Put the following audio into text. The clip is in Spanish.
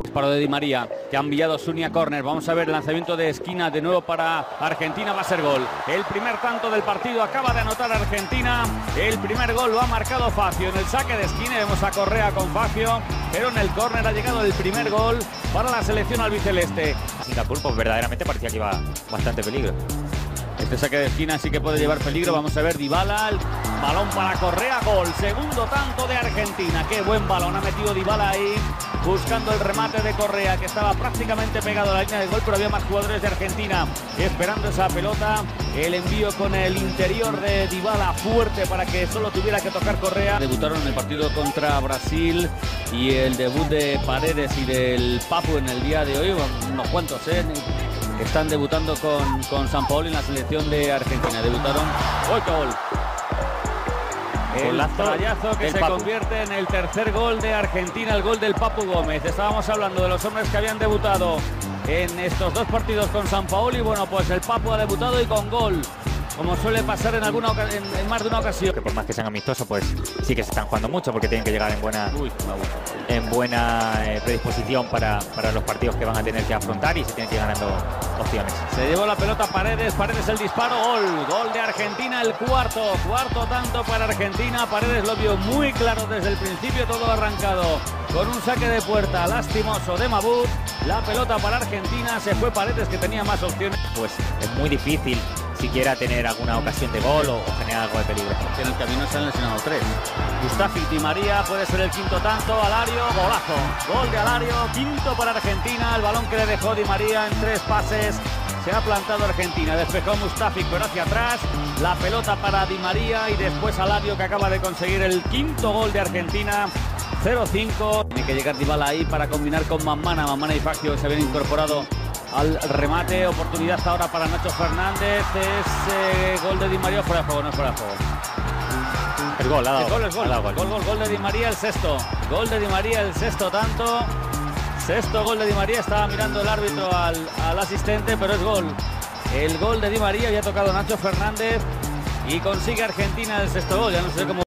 Disparo de Di María, que ha enviado Sunia Corner. Vamos a ver el lanzamiento de esquina de nuevo para Argentina. Va a ser gol. El primer tanto del partido acaba de anotar Argentina. El primer gol lo ha marcado Facio en el saque de esquina. Vemos a Correa con Facio. Pero en el córner ha llegado el primer gol para la selección albiceleste. Singapur, pues verdaderamente parecía que iba bastante peligro. Este saque de esquina sí que puede llevar peligro. Vamos a ver Dybala, el balón para Correa, gol. Segundo tanto de Argentina. Qué buen balón ha metido Dybala ahí, buscando el remate de Correa, que estaba prácticamente pegado a la línea de gol, pero había más jugadores de Argentina esperando esa pelota. El envío con el interior de Dybala fuerte para que solo tuviera que tocar Correa. Debutaron en el partido contra Brasil y el debut de Paredes y del Papu en el día de hoy, unos cuantos, ¿eh? están debutando con, con San Paolo en la selección de Argentina. Debutaron ¡Gol, gol! El Golazo que se Papu. convierte en el tercer gol de Argentina, el gol del Papu Gómez. Estábamos hablando de los hombres que habían debutado en estos dos partidos con San Paolo y bueno, pues el Papu ha debutado y con gol, como suele pasar en, alguna en, en más de una ocasión. Que por más que sean amistosos, pues sí que se están jugando mucho porque tienen que llegar en buena, Uy, en buena eh, predisposición para, para los partidos que van a tener que afrontar y se tienen que ir ganando opciones. Se llevó la pelota Paredes, Paredes el disparo, gol, gol de Argentina, el cuarto, cuarto tanto para Argentina, Paredes lo vio muy claro desde el principio, todo arrancado con un saque de puerta lastimoso de Mabut, la pelota para Argentina, se fue Paredes que tenía más opciones. Pues es muy difícil siquiera tener alguna ocasión de gol o, o generar algo de peligro. En el camino se han lesionado tres. Gustafic Di María puede ser el quinto tanto. Alario, golazo. Gol de Alario, quinto para Argentina. El balón que le dejó Di María en tres pases. Se ha plantado Argentina. Despejó Mustafic, pero hacia atrás. La pelota para Di María y después Alario que acaba de conseguir el quinto gol de Argentina. 0-5. Tiene que llegar Dybala ahí para combinar con Mamana. Mamana y Facio que se habían incorporado al remate. Oportunidad ahora para Nacho Fernández. Es eh, gol de Di María fuera de juego, no es fuera de juego. El gol, ha dado El gol es gol. dado Gol, gol, gol de Di María, el sexto. Gol de Di María, el sexto tanto. Sexto gol de Di María. Estaba mirando el árbitro al, al asistente, pero es gol. El gol de Di María, ya ha tocado Nacho Fernández. Y consigue Argentina el sexto gol. Ya no sé cómo.